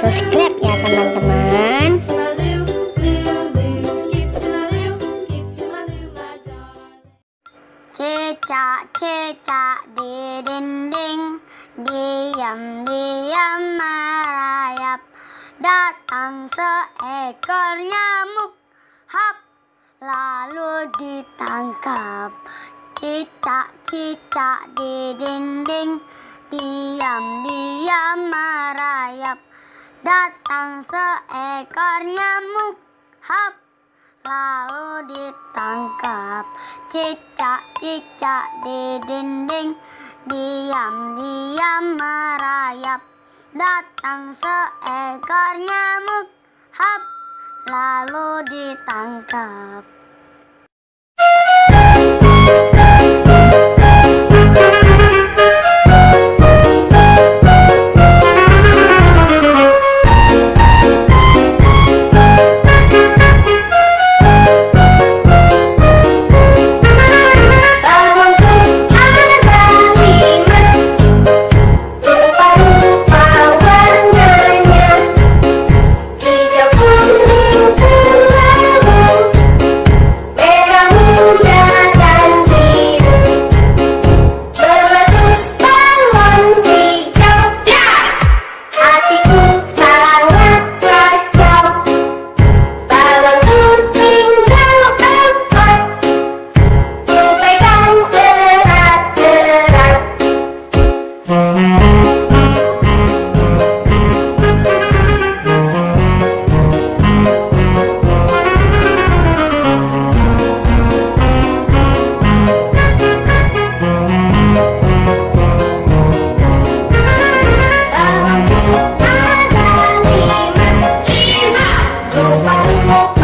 subscribe ya teman-teman. Cicak cicak di dinding Diam-diam merayap. Datang seekor nyamuk Hap Lalu ditangkap. Cicak cicak di dinding Diam-diam merayap Datang seekor nyamuk. Hap lalu ditangkap. Cicak-cicak di dinding. Diam-diam merayap. Datang seekor nyamuk. Hap lalu ditangkap away.